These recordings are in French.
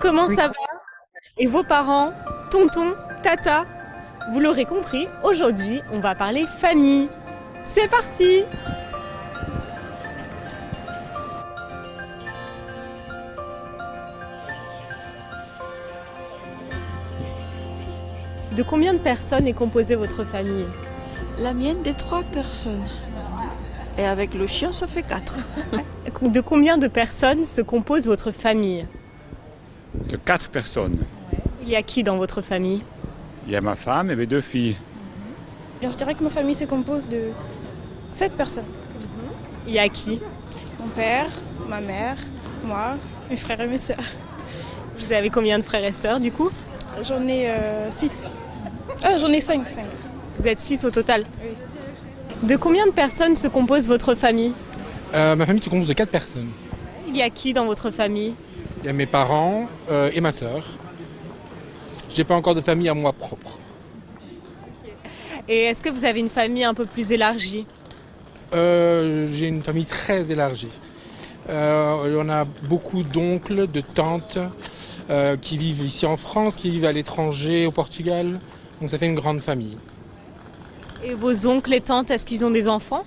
Comment ça va Et vos parents Tonton Tata Vous l'aurez compris, aujourd'hui, on va parler famille. C'est parti De combien de personnes est composée votre famille La mienne des trois personnes. Et avec le chien, ça fait quatre. De combien de personnes se compose votre famille De quatre personnes. Il y a qui dans votre famille? Il y a ma femme et mes deux filles. Bien, je dirais que ma famille se compose de sept personnes. Il y a qui? Mon père, ma mère, moi, mes frères et mes sœurs. Vous avez combien de frères et sœurs du coup? J'en ai euh, six. Ah, j'en ai cinq, cinq. Vous êtes six au total? Oui. De combien de personnes se compose votre famille? Euh, ma famille se compose de quatre personnes. Il y a qui dans votre famille? Il y a mes parents euh, et ma sœur. J'ai pas encore de famille à moi propre. Et est-ce que vous avez une famille un peu plus élargie? Euh, J'ai une famille très élargie. Euh, on a beaucoup d'oncles, de tantes euh, qui vivent ici en France, qui vivent à l'étranger, au Portugal. Donc ça fait une grande famille. Et vos oncles et tantes, est-ce qu'ils ont des enfants?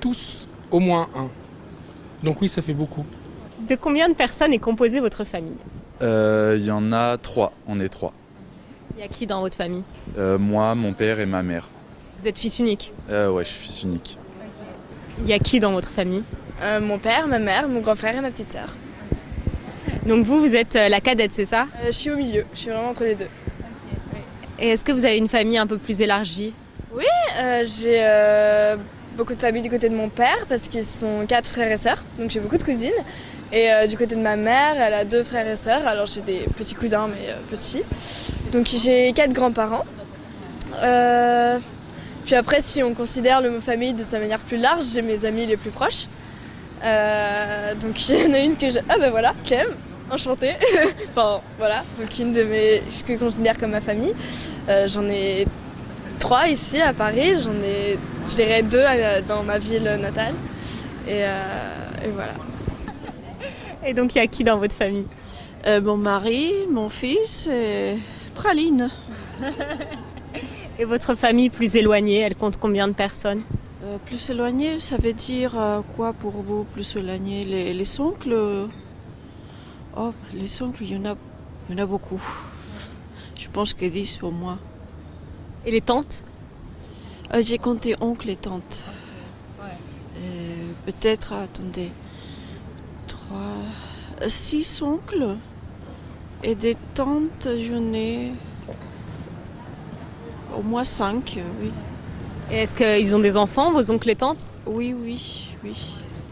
Tous, au moins un. Donc oui, ça fait beaucoup. De combien de personnes est composée votre famille Euh, Il y en a trois, on est trois. Il y a qui dans votre famille Euh, moi, mon père et ma mère. Vous êtes fils unique. Euh, ouais, je suis fils unique. Il y a qui dans votre famille Euh, mon père, ma mère, mon grand frère et ma petite sœur. Donc vous, vous êtes la cadette, c'est ça Euh, je suis au milieu, je suis vraiment entre les deux. Et est-ce que vous avez une famille un peu plus élargie? Euh, j'ai euh, beaucoup de famille du côté de mon père parce qu'ils sont quatre frères et sœurs, donc j'ai beaucoup de cousines. Et euh, du côté de ma mère, elle a deux frères et sœurs, alors j'ai des petits cousins mais euh, petits. Donc j'ai quatre grands-parents. Euh, puis après, si on considère le mot famille de sa manière plus large, j'ai mes amis les plus proches. Donc il y en a une que j'ai. Ah ben voilà, Clem, enchantée. enfin voilà, donc une de mes. ce que je considère comme ma famille. J'en ai trois ici à Paris, j'en ai, je dirais deux à- dans ma ville natale. Et, euh, et voilà. Et donc il y a qui dans votre famille? Euh, mon mari, mon fils et Praline. Et votre famille plus éloignée, elle compte combien de personnes? Euh, plus éloigné, ça veut dire euh, quoi pour vous Plus éloigné les, les oncles? Euh, Oh, les oncles, il y, en a, il y en a beaucoup. Je pense que 10 pour moi. Et les tantes Euh, J'ai compté oncles et tantes. Euh, Peut-être, attendez, trois, euh, six oncles et des tantes, j'en ai au moins cinq, oui. Et est-ce qu'ils ont des enfants, vos oncles et tantes? Oui, oui, oui,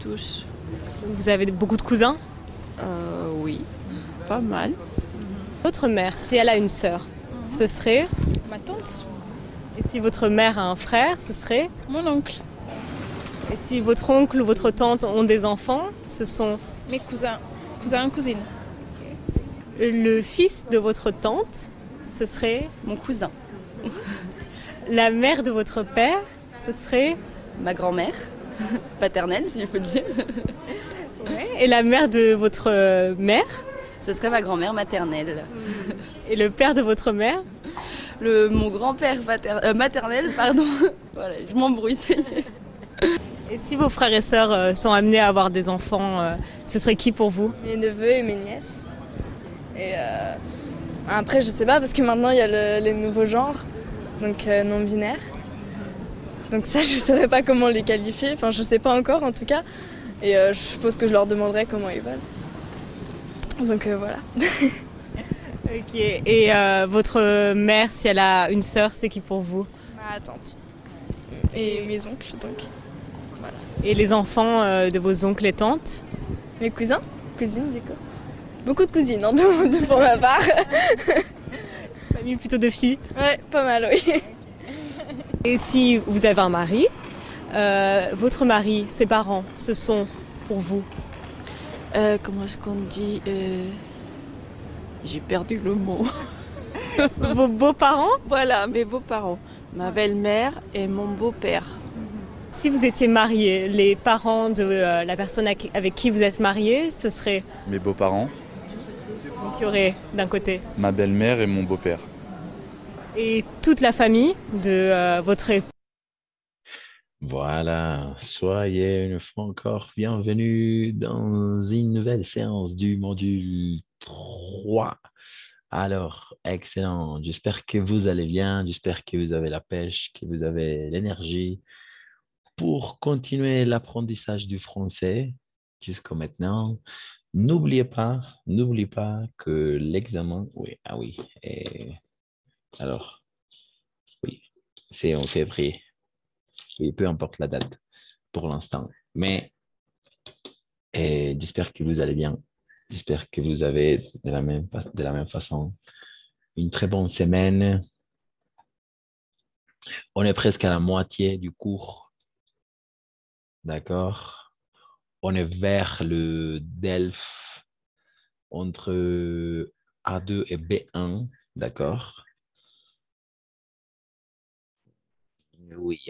tous. Vous avez beaucoup de cousins? Euh, oui, pas mal. Votre mère, si elle a une sœur, ce serait Ma tante, Et si votre mère a un frère, ce serait mon oncle, Et si votre oncle ou votre tante ont des enfants, ce sont mes cousins, cousins, cousines. le fils de votre tante, ce serait Mon cousin, la mère de votre père, ce serait ma grand-mère, paternelle si je peux dire. et la mère de votre mère Ce serait ma grand-mère maternelle. et le père de votre mère. Le, mon grand-père pater- euh, maternel, pardon. voilà, je m'embrouille. Et si vos frères et sœurs euh, sont amenés à avoir des enfants, euh, ce serait qui pour vous? Mes neveux et mes nièces. Et euh, après, je sais pas, parce que maintenant il y a le- les nouveaux genres, donc euh, non-binaires. Donc ça, je saurais pas comment les qualifier, enfin je sais pas encore en tout cas. Et euh, je suppose que je leur demanderai comment ils veulent. Donc euh, voilà. Ok. Et euh, votre mère, si elle a une sœur, c'est qui pour vous? Ma tante. Et mes oncles, donc. Et les enfants euh, de vos oncles et tantes? Mes cousins, cousines du coup. Beaucoup de cousines, hein, de, pour ma part. Famille plutôt de filles? Ouais, pas mal, oui. Et si vous avez un mari, euh, votre mari, ses parents, ce sont pour vous? Euh, comment est-ce qu'on dit euh, J'ai perdu le mot. vos beaux-parents? Voilà, mes beaux-parents. Ma belle-mère et mon beau-père. Si vous étiez marié, les parents de euh, la personne avec qui vous êtes marié, ce serait Mes beaux-parents Donc il y aurait d'un côté. Ma belle-mère et mon beau-père. Et toute la famille de euh, votre époux. Voilà, soyez une fois encore bienvenue dans une nouvelle séance du module 3. Alors, excellent. J'espère que vous allez bien, j'espère que vous avez la pêche, que vous avez l'énergie pour continuer l'apprentissage du français jusqu'à maintenant. N'oubliez pas, n'oubliez pas que l'examen, oui, ah oui, alors, oui, c'est en février. Oui, peu importe la date pour l'instant. Mais j'espère que vous allez bien. J'espère que vous avez de la, même, de la même façon une très bonne semaine. On est presque à la moitié du cours. D'accord? On est vers le DELF entre A2 et B1. D'accord? Oui,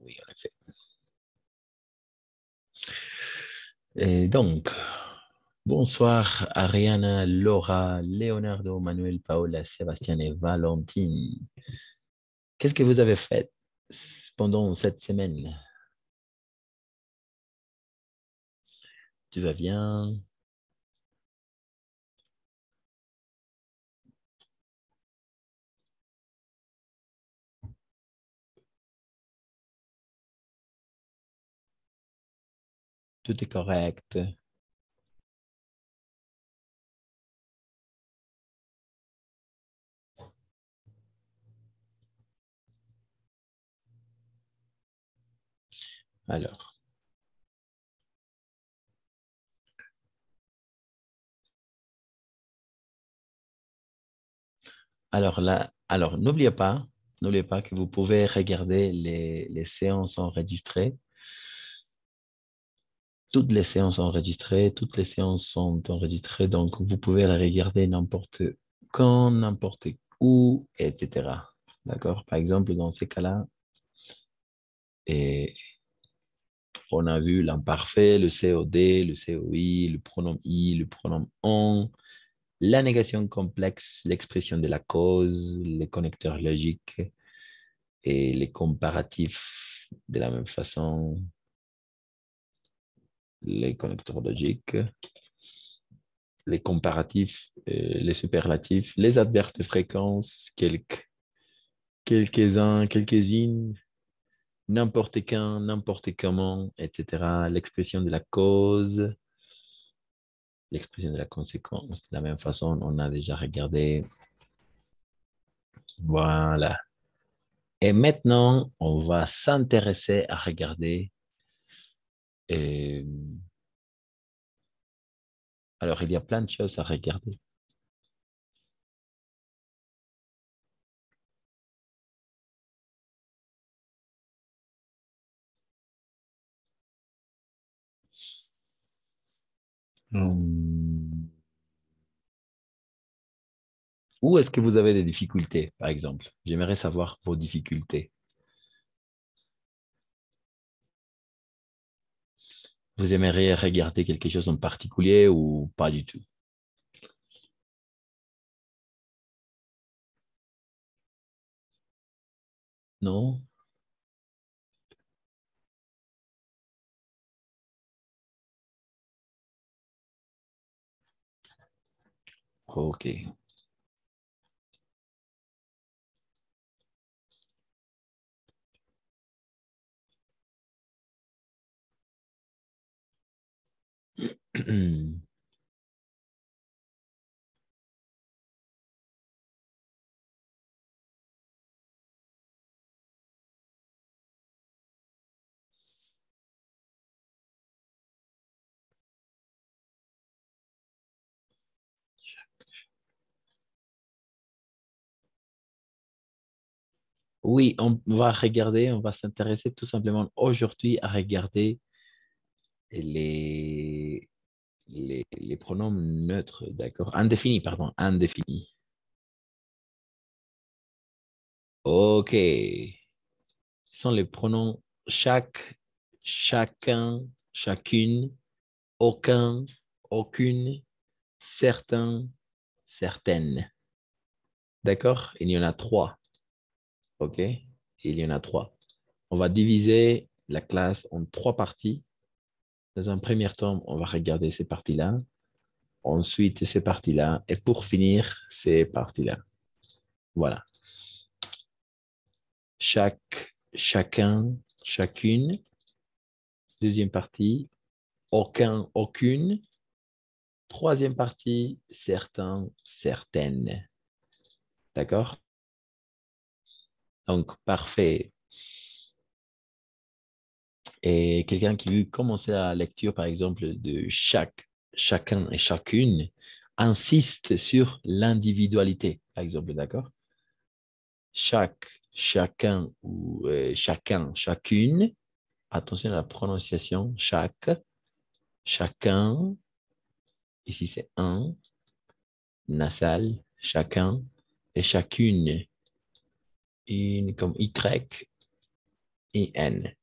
oui, en effet. Et donc, bonsoir Ariana, Laura, Leonardo, Manuel, Paola, Sébastien et Valentine. Qu'est-ce que vous avez fait pendant cette semaine? Tu vas bien? Tout est correct. Alors. Là, alors n'oubliez pas, n'oubliez pas que vous pouvez regarder les, séances enregistrées toutes les séances enregistrées, toutes les séances sont enregistrées, donc vous pouvez la regarder n'importe quand, n'importe où, etc. D'accord? Par exemple, dans ces cas-là, on a vu l'imparfait, le COD, le COI, le pronom I, le pronom on, la négation complexe, l'expression de la cause, les connecteurs logiques et les comparatifs de la même façon, les connecteurs logiques, les comparatifs, euh, les superlatifs, les adverbes de fréquence, quelques, quelques-uns, quelques-unes, n'importe quand, n'importe comment, etc. L'expression de la cause, l'expression de la conséquence. De la même façon, on a déjà regardé. Voilà. Et maintenant, on va s'intéresser à regarder et... Alors, il y a plein de choses à regarder. Hmm. Où est-ce que vous avez des difficultés, par exemple? J'aimerais savoir vos difficultés. Vous aimeriez regarder quelque chose en particulier ou pas du tout? Non? Ok. Oui, on va regarder, on va s'intéresser tout simplement aujourd'hui à regarder les, pronoms neutres, d'accord? Indéfinis, pardon, indéfinis. OK. Ce sont les pronoms chaque, chacun, chacune, aucun, aucune, certains, certaines. D'accord? Il y en a trois. OK? Il y en a trois. On va diviser la classe en trois parties. Dans un premier temps, on va regarder ces parties-là. Ensuite, ces parties-là. Et pour finir, ces parties-là. Voilà. Chaque, chacun, chacune. Deuxième partie, aucun, aucune. Troisième partie, certains, certaines. D'accord? Donc, parfait. Et quelqu'un qui veut commencer la lecture, par exemple, de chaque, chacun et chacune, insiste sur l'individualité, par exemple, d'accord? Chaque, chacun ou euh, chacun, chacune, attention à la prononciation, chaque, chacun, ici c'est un, nasal, chacun et chacune, une comme Y et N.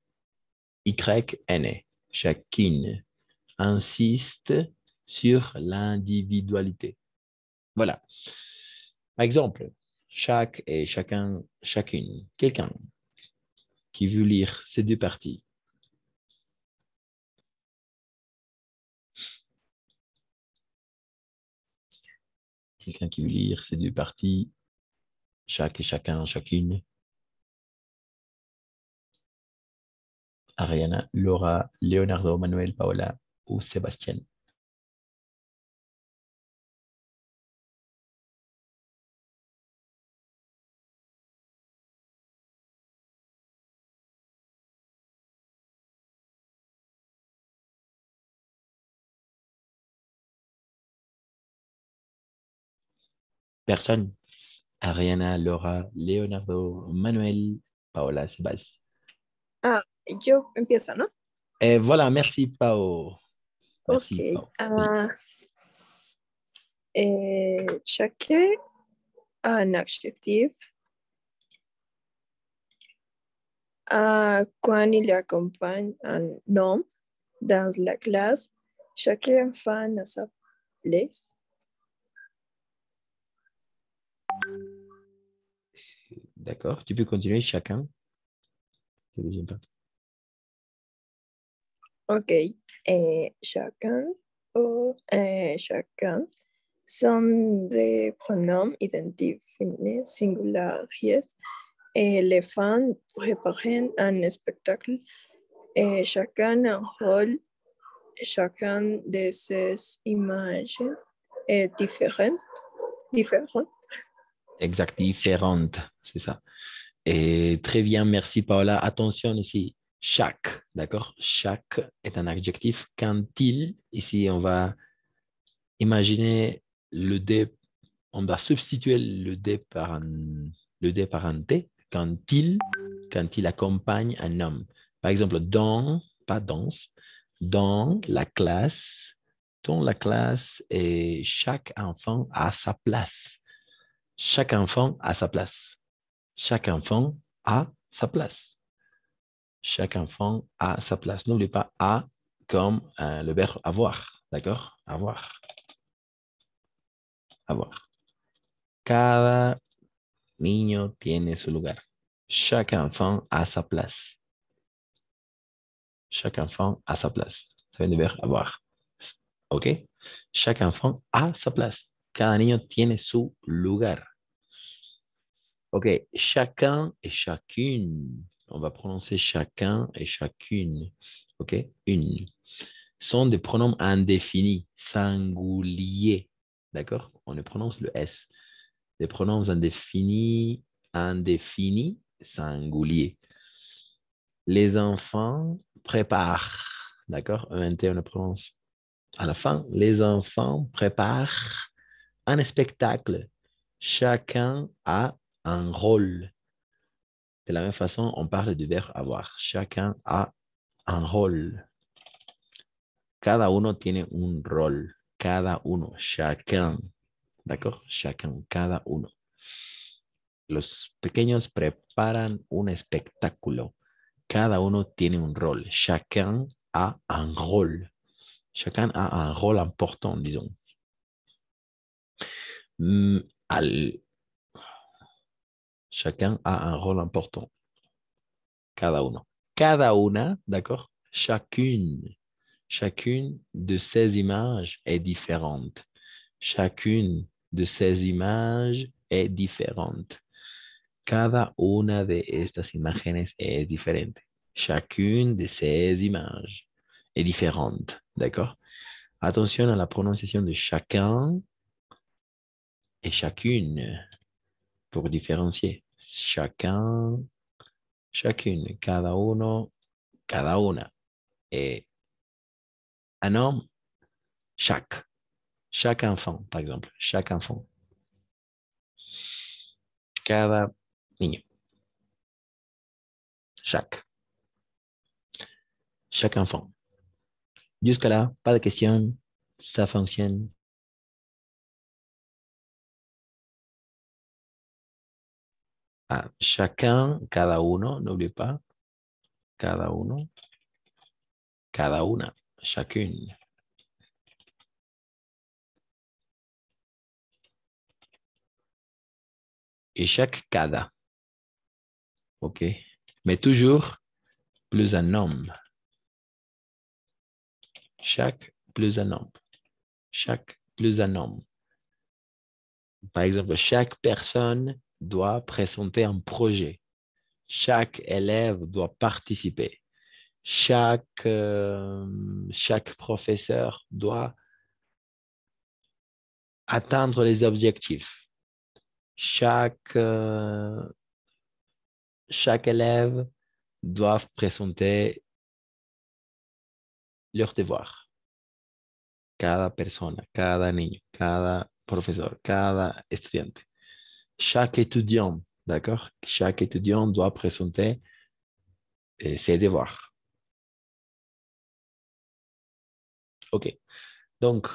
YN, chacune, insiste sur l'individualité. Voilà. Par exemple, chaque et chacun, chacune, quelqu'un qui veut lire ces deux parties. Quelqu'un qui veut lire ces deux parties, chaque et chacun, chacune. Ariana, Laura, Leonardo, Manuel, Paola ou Sébastien. Personne. Ariana, Laura, Leonardo, Manuel, Paola, Sébastien. Ah, yo empiezo, ¿no? Et voilà, merci Pao. Merci, ok. Pao. Ah, eh, chaque un adjectif. Ah, quand il accompagne un nom dans la classe, chaque enfant a sa place. D'accord, tu peux continuer chacun. Ok. Eh, chacun ou eh, chacun sont des pronoms identifiés singulaires et les fans préparent un spectacle et chacun un rôle. Chacun de ces images est différent. différent. Exact, différente, c'est ça. Et très bien, merci Paola. Attention ici, chaque, d'accord? Chaque est un adjectif. Quand il, ici, on va imaginer le dé, on va substituer le dé par un, le dé par un T quand il, quand il accompagne un homme. Par exemple, dans, pas dans, dans la classe, dans la classe et chaque enfant a sa place. Chaque enfant a sa place. Chaque enfant a sa place. Chaque enfant a sa place. N'oubliez pas a comme euh, le verbe avoir. D'accord? Avoir. Avoir. Cada niño tiene su lugar. Chaque enfant a sa place. Chaque enfant a sa place. Ça vient avoir. OK? Chaque enfant a sa place. Cada niño tiene su lugar. OK. Chacun et chacune. On va prononcer chacun et chacune. OK? Une. Sont des pronoms indéfinis, singuliers. D'accord? On ne prononce le S. Des pronoms indéfinis, indéfinis, singuliers. Les enfants préparent. D'accord? ENT, on le prononce à la fin. Les enfants préparent un spectacle. Chacun a un rôle. De la même façon, on parle du verbe avoir. Chacun a un rôle. Cada uno tiene un rol. Cada uno, chacun. ¿D'accord? Chacun, cada uno. Los pequeños preparan un espectáculo. Cada uno tiene un rol. Chacun a un rôle. Chacun a un rôle important, disons. Mm, al- Chacun a un rôle important. Cada uno. Cada una, d'accord? Chacune. Chacune de ces images est différente. Chacune de ces images est différente. Cada una de estas imágenes es diferente. Chacune de ces images est différente. D'accord? Attention à la prononciation de chacun et chacune pour différencier. Chacun, chacune, cada uno, cada una. Et un homme, chaque. Chaque enfant, par exemple. Chaque enfant. Cada niño. Chaque. Chaque enfant. Jusqu'à là, pas de question. Ça fonctionne. Ah, chacun, cada uno, n'oublie pas. Cada uno. Cada una. Chacune. Et chaque cada. OK. Mais toujours plus un homme. Chaque plus un homme. Chaque plus un homme. Par exemple, chaque personne doit présenter un projet. Chaque élève doit participer. Chaque, euh, chaque professeur doit atteindre les objectifs. Chaque, euh, chaque élève doit présenter leur devoir. Cada persona, cada niño, cada professeur, cada estudiante. Chaque étudiant, d'accord? Chaque étudiant doit présenter euh, ses devoirs. OK. Donc,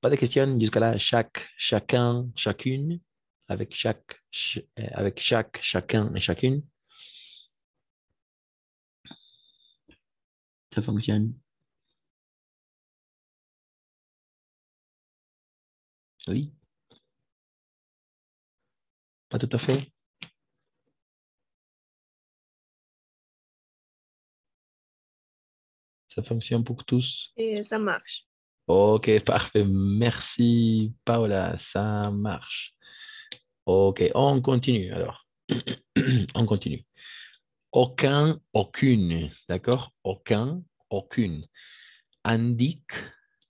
pas de questions jusqu'à là. Chaque, chacun, chacune, avec chaque, ch- euh, avec chaque, chacun et chacune. Ça fonctionne. Oui. Pas tout à fait. Ça fonctionne pour tous. Et ça marche. Ok, parfait. Merci, Paola. Ça marche. Ok, on continue alors. on continue. Aucun, aucune. D'accord? Aucun, aucune. Indique,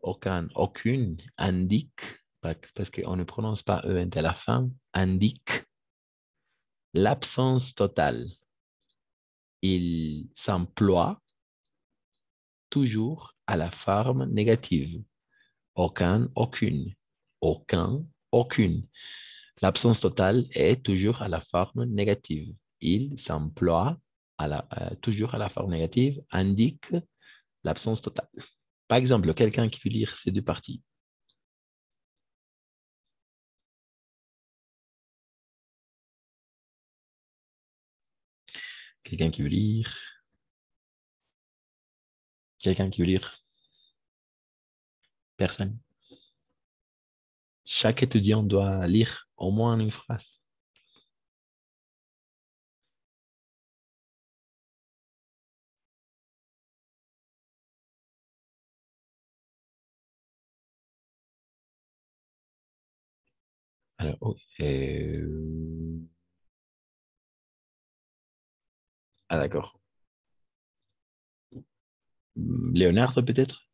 aucun, aucune, indique, pa- parce qu'on ne prononce pas ENT à la fin, indique l'absence totale. Il s'emploie toujours à la forme négative. Aucun, aucune. Aucun, aucune. L'absence totale est toujours à la forme négative. Il s'emploie euh, toujours à la forme négative, indique l'absence totale. Par exemple, quelqu'un qui veut lire ces deux parties. Quelqu'un qui veut lire. Quelqu'un qui veut lire. Personne. Chaque étudiant doit lire au moins une phrase. Alors, oh, Ah, d'accord. Léonard, peut-être?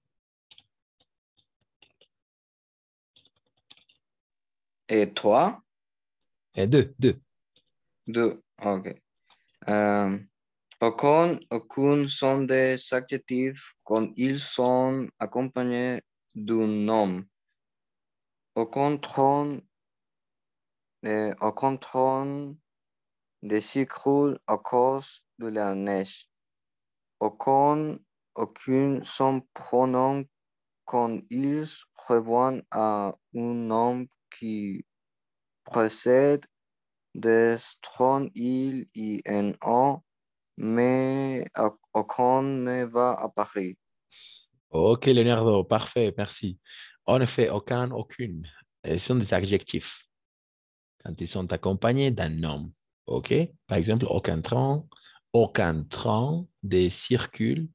Et toi? Et deux, deux. Deux. Ok. Euh, aucun, sont des adjectifs quand ils sont accompagnés d'un nom. Aucun tronc, euh, aucun tronc de s'écroule à cause de la neige. Aucun, aucune sont pronoms quand ils reviennent à un nom qui précède des troncs il y en a, mais au- aucun ne va apparaître. Ok, Leonardo, parfait, merci. En effet, aucun, aucune. Ce sont des adjectifs. quand ils sont accompagnés d'un nom. OK? Par exemple, aucun train, aucun train ne circule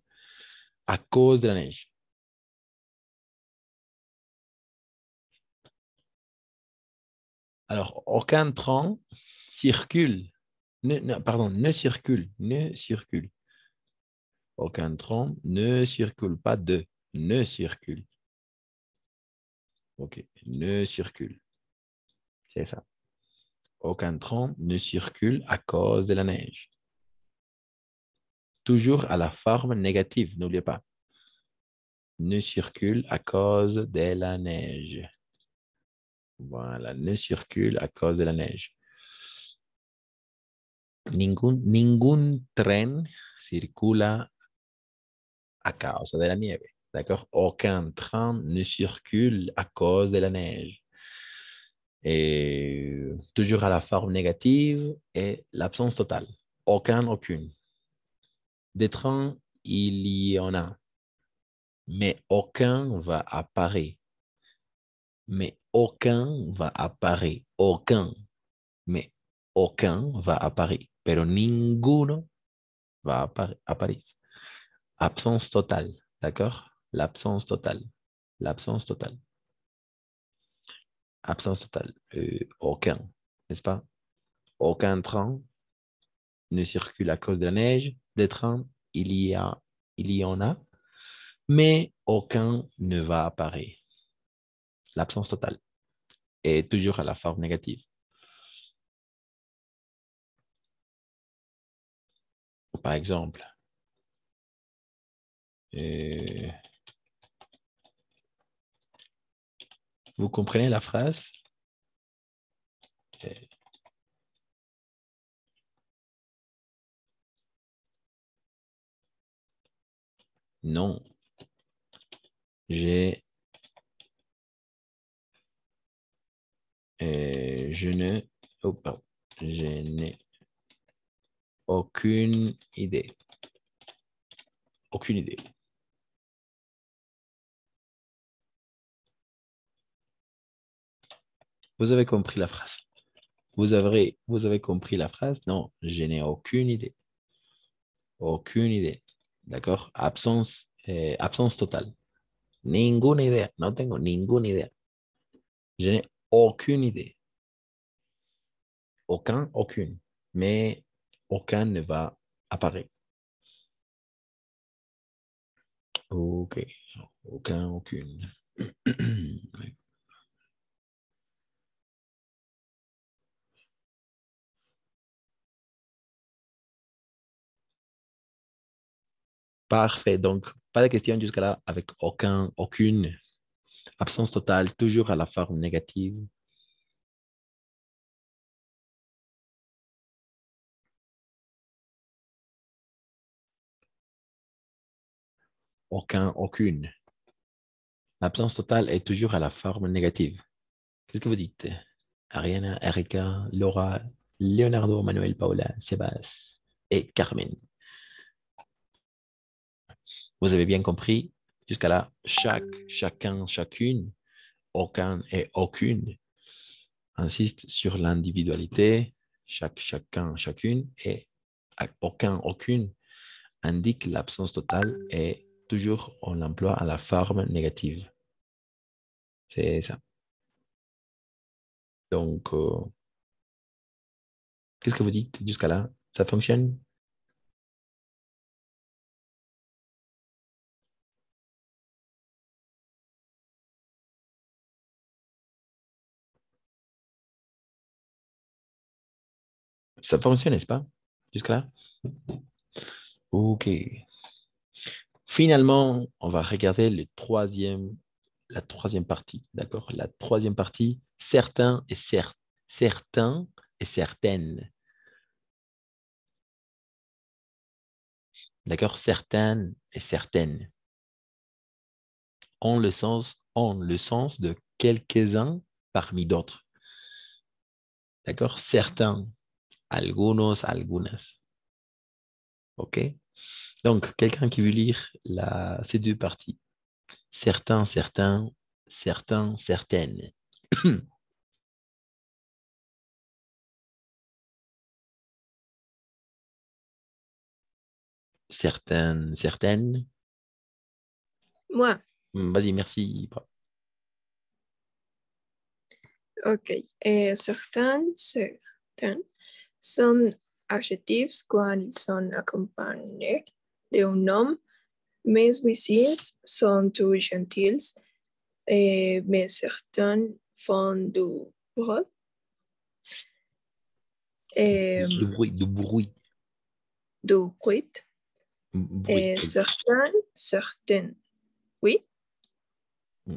à cause de la neige. Alors, aucun train circule, ne, pardon, ne circule, ne circule. Aucun train ne circule, pas de, ne circule. OK, ne circule. C'est ça. Aucun train ne circule à cause de la neige. Toujours à la forme négative, n'oubliez pas. Ne circule à cause de la neige. Voilà, ne circule à cause de la neige. Ningún, ningún tren circula a causa de la nieve. D'accord? Aucun train ne circule à cause de la neige. Et toujours à la forme négative et l'absence totale. Aucun, aucune. Des trains, il y en a. Mais aucun va apparaître. Mais aucun va apparaître. Aucun. Mais aucun va apparaître. Pero ninguno va apparaître. Absence totale. D'accord? L'absence totale. L'absence totale. Absence totale. Euh, aucun. N'est-ce pas? Aucun train ne circule à cause de la neige. Des trains, il y, a, il y en a. Mais aucun ne va apparaître. L'absence totale. Et toujours à la forme négative. Par exemple, euh, vous comprenez la phrase? Non. J'ai euh, je ne oh, je n'ai aucune idée. Aucune idée. Vous avez compris la phrase. Vous avez, vous avez compris la phrase? Non, je n'ai aucune idée. Aucune idée. D'accord? Absence, eh, absence totale. Ninguna idea. No tengo ninguna idea. Je n'ai aucune idée. Aucun, aucune. Mais aucun ne va apparaître. Ok. Aucun, aucune. Parfait. Donc, pas de question jusqu'à là avec aucun, aucune absence totale, toujours à la forme négative. Aucun, aucune. L'absence totale est toujours à la forme négative. Qu'est-ce que vous dites? Ariana, Erika, Laura, Leonardo, Manuel, Paula, Sébastien et Carmen. Vous avez bien compris jusqu'à là, chaque, chacun, chacune, aucun et aucune insiste sur l'individualité, chaque, chacun, chacune et aucun, aucune indique l'absence totale et toujours on l'emploie à la forme négative. C'est ça. Donc, euh, qu'est-ce que vous dites jusqu'à là? Ça fonctionne? Ça fonctionne, n'est-ce pas? Jusque-là Ok. Finalement, on va regarder le troisième, la troisième partie. D'accord? La troisième partie, certains et. Certains et certaines. D'accord? Certaines et certaines. En le sens, en le sens de quelques-uns parmi d'autres. D'accord? Certains algunos, algunas. OK? Donc, quelqu'un qui veut lire la, ces deux parties. Certains, certains, certains, certaines. certaines, certaines. Moi. Hmm, vas-y, merci. Ok. Et certains, certaines sont adjectifs quand ils sont accompagnés d'un nom. Mes voisins sont tous gentils, et, mais certains font du bruit. Et, Du bruit, du bruit. du bruit. bruit, Et certains, certains, oui.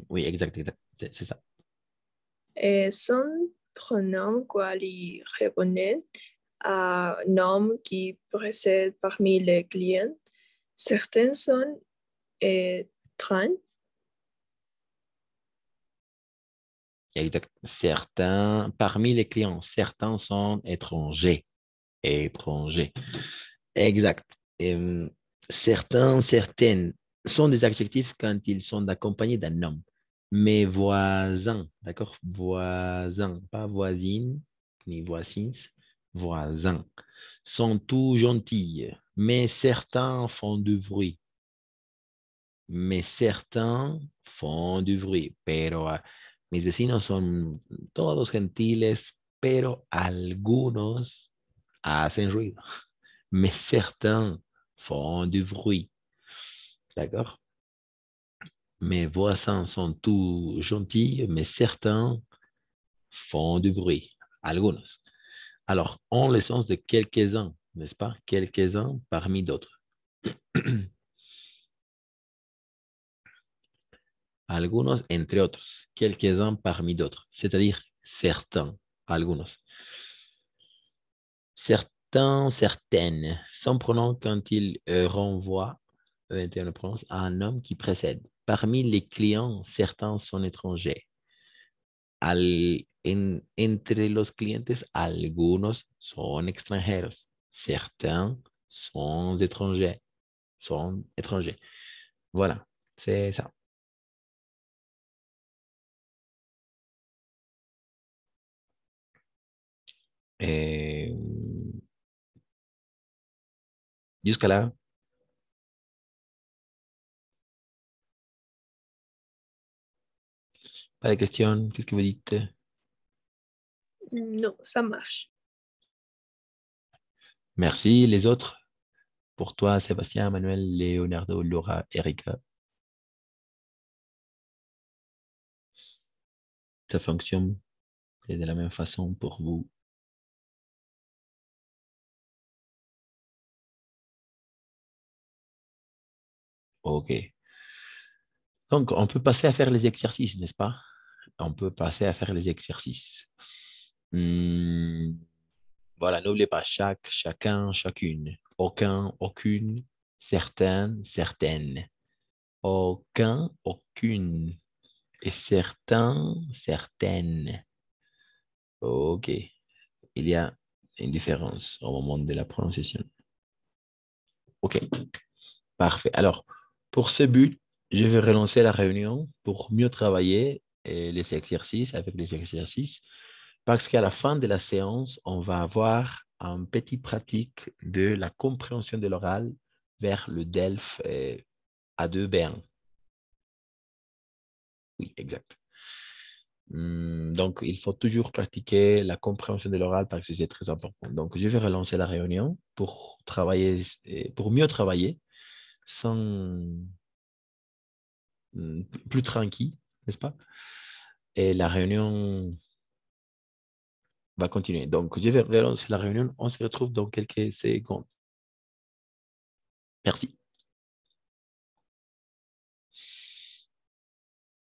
Oui, exact. C'est ça. Et son pronom quand il répondait à un nom qui précède parmi les clients. Certains sont étranges. Certains, parmi les clients, certains sont étrangers. Exact. Certains, certaines sont des adjectifs quand ils sont accompagnés d'un nom. Mes voisins, d'accord? Voisins, pas voisines, ni voisins, voisins, sont tous gentils, mais certains font du bruit. Mais certains font du bruit, pero ah, mis vecinos son todos gentiles, pero algunos hacen ruido. Mais certains font du bruit. D'accord? Mes voisins sont tous gentils, mais certains font du bruit. Algunos. Alors, en le sens de quelques-uns, n'est-ce pas? Quelques-uns parmi d'autres. Algunos entre otros, quelques-uns parmi d'autres, c'est-à-dire certains, algunos. Certains, certaines, son pronom quand il euh, renvoie euh, à un homme qui précède. Parmi les clients, certains sont étrangers. En- entre los clientes, algunos son extranjeros. Certains sont étrangers. Sont étrangers. Voilà, c'est ça. Eh, jusqu'à là, pas de questions. Qu'est-ce que vous dites? Non, ça marche. Merci. Les autres? Pour toi, Sébastien, Manuel, Leonardo, Laura, Erika. Ça fonctionne de la même façon pour vous. OK. Donc, on peut passer à faire les exercices, n'est-ce pas? On peut passer à faire les exercices. Hmm, Voilà, n'oubliez pas chaque, chacun, chacune. Aucun, aucune, certains, certaines. Aucun, aucune. Et certains, certaines. OK. Il y a une différence au moment de la prononciation. OK. Parfait. Alors, pour ce but, je vais relancer la réunion pour mieux travailler les exercices avec les exercices parce qu'à la fin de la séance, on va avoir un petit pratique de la compréhension de l'oral vers le DELF euh, A2 B1. Oui, exact. Hmm, Donc, il faut toujours pratiquer la compréhension de l'oral parce que c'est très important. Donc, je vais relancer la réunion pour travailler, euh, pour mieux travailler sans hmm, plus tranquille, n'est-ce pas? Et la réunion va continuer. Donc, je vais relancer la réunion. On se retrouve dans quelques secondes. Merci.